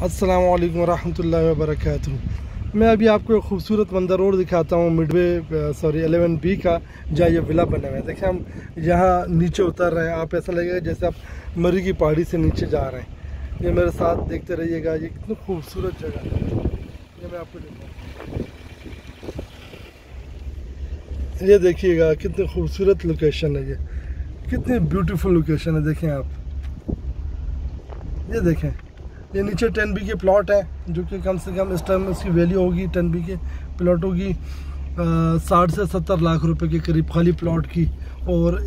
अस्सलाम वालेकुम रहमतुल्लाहि व बरकातहू मैं अभी आपको एक खूबसूरत मंदिर रोड दिखाता हूँ, मिडवे सॉरी एलेवन बी का, जहाँ ये विला बने हुए हैं। देखिए, हम यहाँ नीचे उतर रहे हैं। आप ऐसा लगेगा जैसे आप मरी की पहाड़ी से नीचे जा रहे हैं। ये मेरे साथ देखते रहिएगा, ये कितनी खूबसूरत जगह है। ये मैं आपको दिखाऊँ ये देखिएगा, कितनी खूबसूरत लोकेशन है ये। कितनी ब्यूटीफुल लोकेशन है देखें आप। ये देखें। ये नीचे टेन बी के प्लॉट है, जो कि कम से कम इस टाइम इसकी वैल्यू होगी टेन बी के प्लॉटों की साठ से सत्तर लाख रुपए के करीब खाली प्लॉट की और